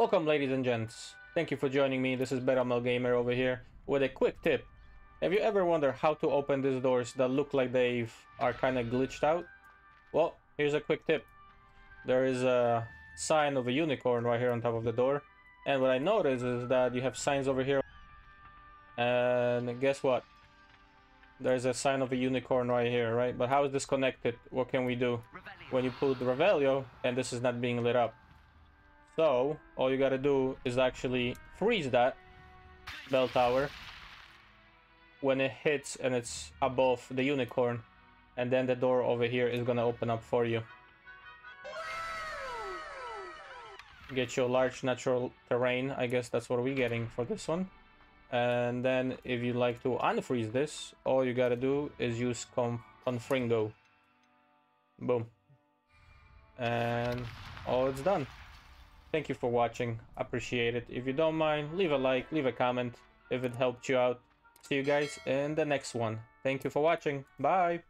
Welcome ladies and gents. Thank you for joining me. This is BetaMale Gamer over here with a quick tip. Have you ever wondered how to open these doors that look like they are kind of glitched out? Well, here's a quick tip. There is a sign of a unicorn right here on top of the door. And what I noticed is that you have signs over here. And guess what? There's a sign of a unicorn right here, right? But how is this connected? What can we do? When you put the Revelio and this is not being lit up. So, all you gotta do is actually freeze that bell tower when it hits and it's above the unicorn. And then the door over here is gonna open up for you. Get your large natural terrain. I guess that's what we're getting for this one. And then if you like to unfreeze this, all you gotta do is use Conf Confringo. Boom. And all it's done. Thank you for watching. Appreciate it. If you don't mind, leave a like, leave a comment if it helped you out. See you guys in the next one. Thank you for watching. Bye.